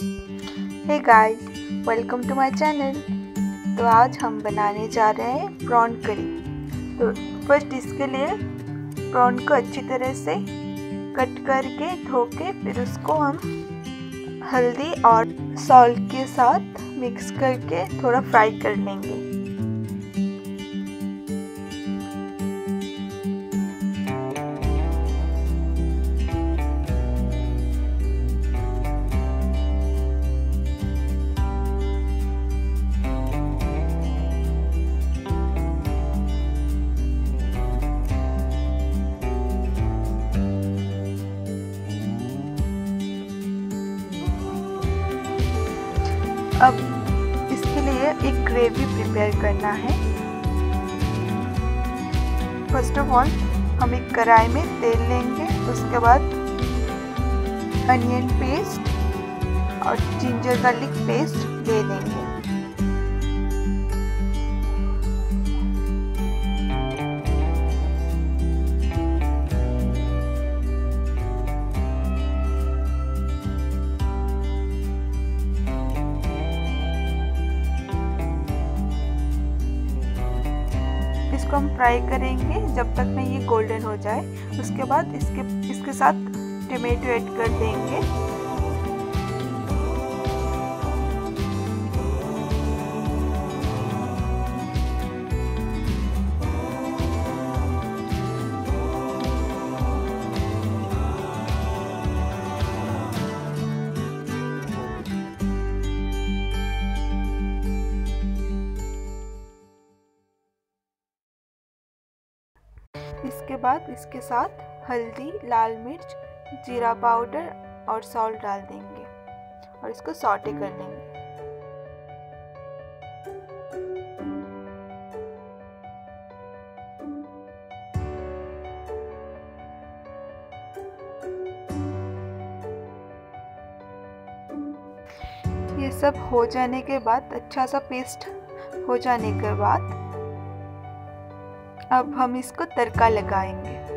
Hey guys welcome to my channel तो आज हम बनाने जा रहे हैं प्रॉन करी तो फ़र्स्ट इसके लिए प्रॉन को अच्छी तरह से कट करके धो के फिर उसको हम हल्दी और सॉल्ट के साथ मिक्स करके थोड़ा फ्राई कर लेंगे। अब इसके लिए एक ग्रेवी प्रिपेयर करना है। फ़र्स्ट ऑफ़ ऑल हम एक कढ़ाई में तेल लेंगे, उसके बाद अनियन पेस्ट और जिंजर गार्लिक पेस्ट ले देंगे इसको हम फ्राई करेंगे जब तक में ये गोल्डन हो जाए। उसके बाद इसके इसके साथ टमेटो ऐड कर देंगे। इसके बाद इसके साथ हल्दी, लाल मिर्च, जीरा पाउडर और सॉल्ट डाल देंगे और इसको सॉटे कर लेंगे। ये सब हो जाने के बाद अच्छा सा पेस्ट हो जाने के बाद अब हम इसको तड़का लगाएँगे।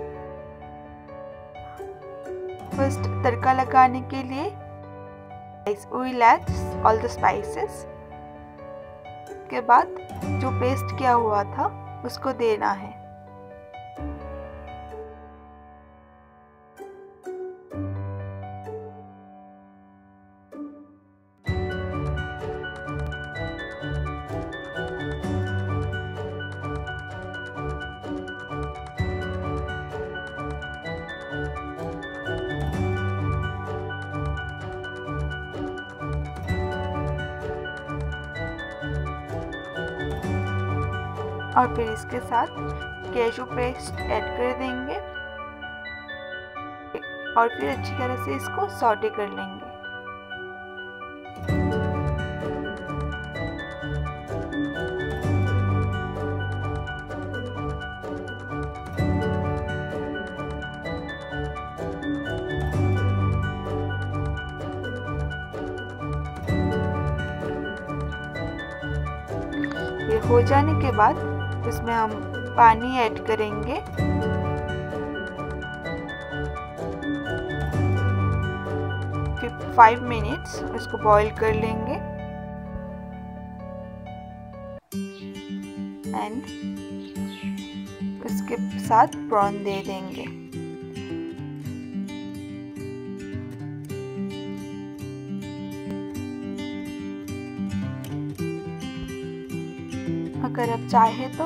फ़र्स्ट तड़का लगाने के लिए all the spices. के बाद जो पेस्ट किया हुआ था, उसको देना है। और फिर इसके साथ कैशू पेस्ट ऐड कर देंगे। और फिर अच्छी तरह से इसको सॉटे कर लेंगे। हो जाने के बाद इसमें हम पानी ऐड करेंगे। फाइव मिनट्स इसको बॉईल कर लेंगे। एंड इसके साथ प्रॉन दे देंगे। अगर आप चाहे तो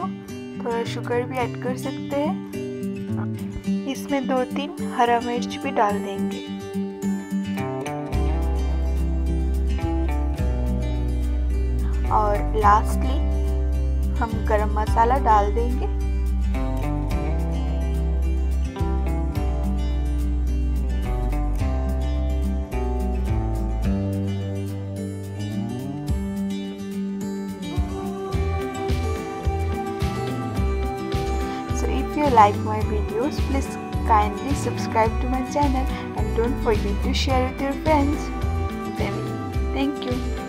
थोड़ा शुगर भी ऐड कर सकते हैं। इसमें दो तीन हरा मिर्च भी डाल देंगे। और लास्टली हम गरम मसाला डाल देंगे। You like my videos, please kindly subscribe to my channel and don't forget to share with your friends. Thank you.